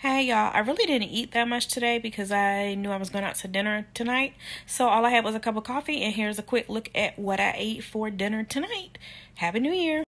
Hey y'all, I really didn't eat that much today because I knew I was going out to dinner tonight. So all I had was a cup of coffee, and here's a quick look at what I ate for dinner tonight. Happy New Year!